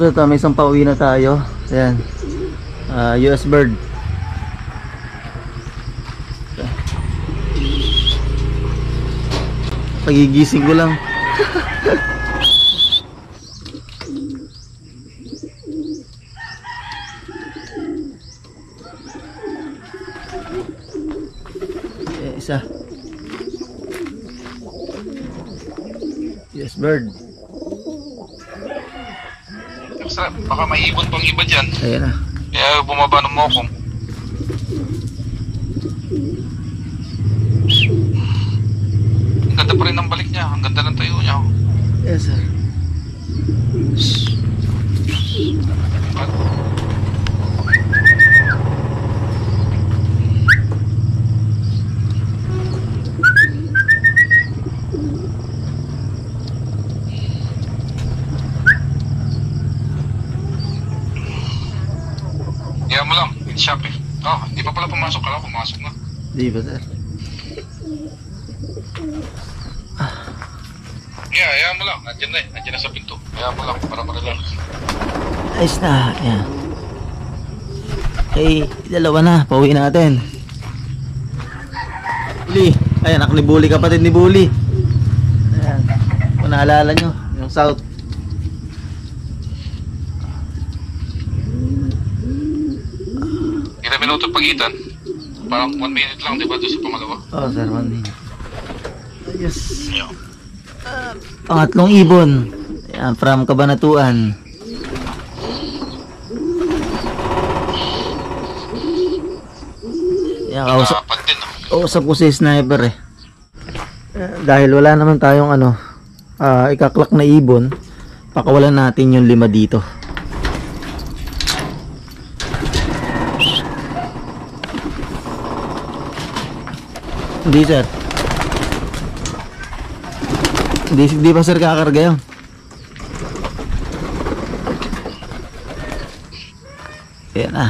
So ito, may isang pauwi na tayo. Ayan. Ah, US bird. Pagigising ko lang. Eh, isa. Yes, bird. Basta, baka may ibon pang iba dyan. Ayan na. Kaya bumaba ng mokong. Ang ganda pa rin ng balik niya. Ang ganda ng tayo niya. Yes, sir. Kaya mo lang. It's shop eh. Oh, hindi pa pala pumasok. Ko pumasok na. Di ba, sir? Yeah, kaya mo lang. Nandiyan na eh. Nandiyan na sa pinto. Kaya mo lang. Para marelax. Ayos na. Ayan. Okay, dalawa na. Pauwi natin. Bully. Ayan, ako ni Bully. Kapatid ni Bully. Ayan. Kung naalala nyo, yung south. Ilang minuto pagitan. Parang one minute lang, di ba? Doon sa pangalawa. Oh, sir, one minute. Yes. Yeah. Pangatlong ibon. Ayan, from Kabanatuan. Ayan, kausap. Oh. kausap ko si sniper eh. Eh, Dahil wala naman tayong ano, ah, ikaklak na ibon, pakawalan natin yung lima dito. Hindi sir. Hindi, hindi pa sir kakarga yun. Ayan na.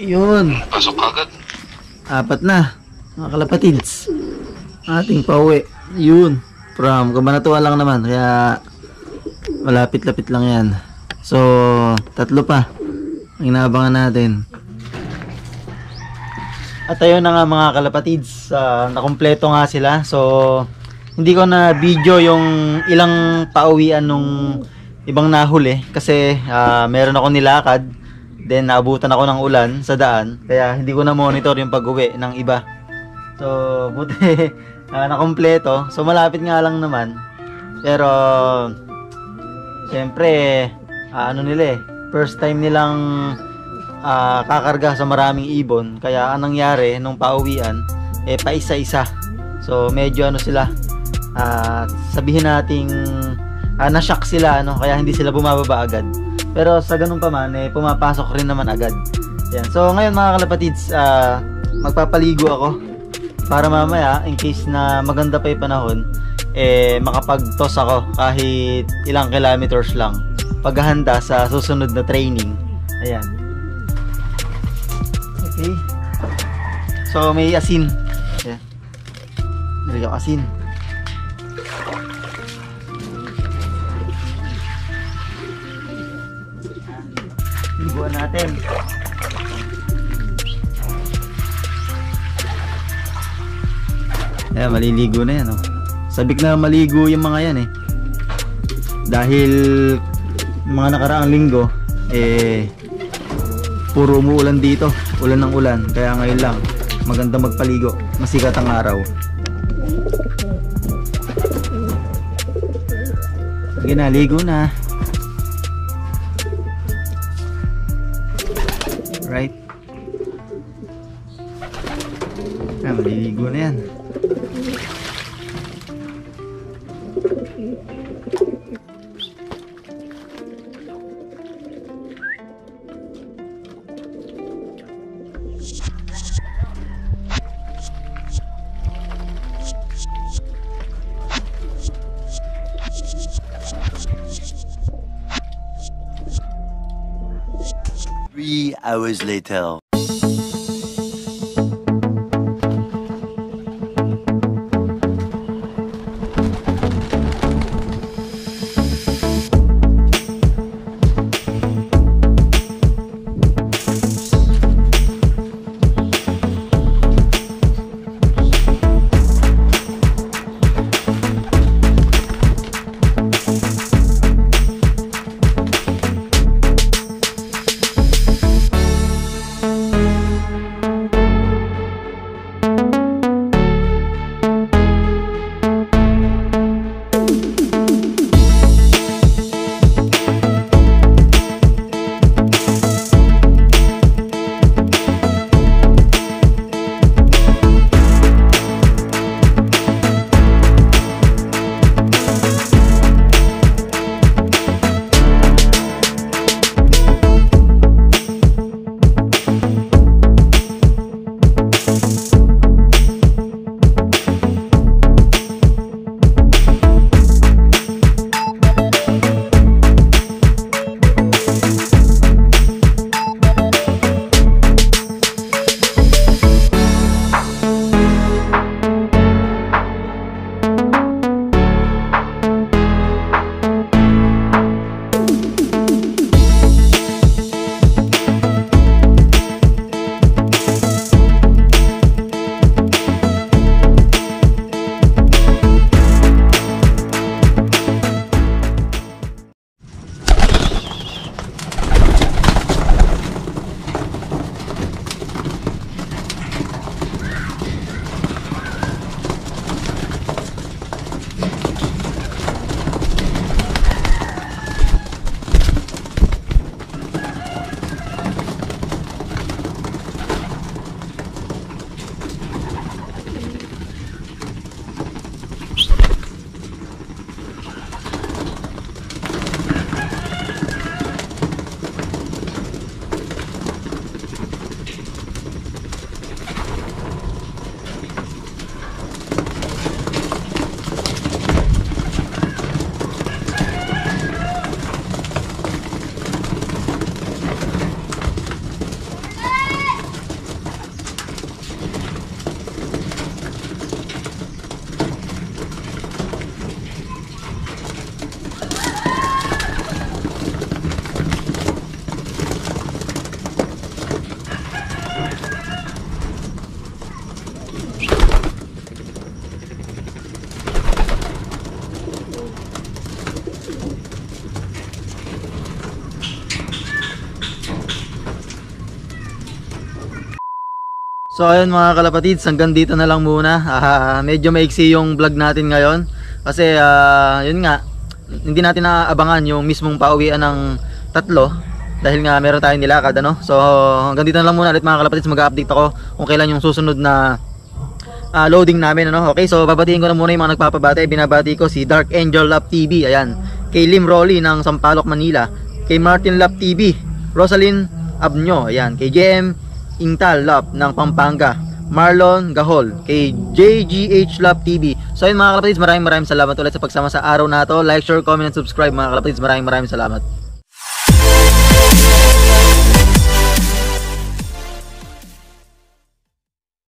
Yun. Pasok agad. Apat na. Mga kalapatids. Ating pauwi. Yun. From Kabanatuan lang naman. Kaya malapit-lapit lang yan. So, tatlo pa. Ang inaabangan natin. At ayun na nga mga kalapatids. Uh, nakompleto nga sila. So, hindi ko na video yung ilang pauwian nung ibang nahuli. Kasi ah, meron ako nilakad. Then naabutan ako ng ulan sa daan. Kaya hindi ko na monitor yung pag-uwi ng iba. So, buti ah, nakompleto. So, malapit nga lang naman. Pero, syempre, ah, ano nila eh, first time nilang ah, kakarga sa maraming ibon. Kaya anong nangyari nung pauwian, eh, paisa-isa. So, medyo ano sila, ah, sabihin nating ah, na-shock sila, ano, kaya hindi sila bumababa agad. Pero sa ganun pa man, eh, pumapasok rin naman agad. Yan. So, ngayon mga kalapatids, ah, magpapaligo ako para mamaya, in case na maganda pa yung panahon, eh, makapag-toss ako kahit ilang kilometers lang paghahanda sa susunod na training. Ayan. Okay. So, may asin. Ayan. Nilagyan ko asin. Liguan natin. Ayan, maliligo na yan. Oh. Sabik na maligo yung mga yan eh. Dahil mga nakaraang linggo, eh, puro umuulan dito. Ulan ng ulan. Kaya ngayon lang, maganda magpaligo. Masikat ang araw. Sige na, ligo na. Right? Ah, maliligo na yan. Three hours later. So ayun mga kalapatids, hanggang dito na lang muna. Ah, medyo maiksi yung vlog natin ngayon. Kasi ah, yun nga, hindi natin naaabangan yung mismong pauwian ng tatlo. Dahil nga meron tayong nilakad ano. So hanggang dito na lang muna ulit mga kalapatids, mag-update ako kung kailan yung susunod na ah, loading namin ano. Okay, so babatiin ko na muna yung mga nagpapabati. Binabati ko si Dark Angel Love TV, ayan. Kay Lim Rolly ng Sampaloc, Manila. Kay Martin Love TV, Rosalyn Abnyo, ayan. Kay JM Intal Love ng Pampanga. Marlon Gahol kay JGH Love TV. So ayun mga kalapatids, maraming maraming salamat ulit sa pagsama sa araw na to. Like, share, comment, and subscribe mga kalapatids. Maraming maraming salamat.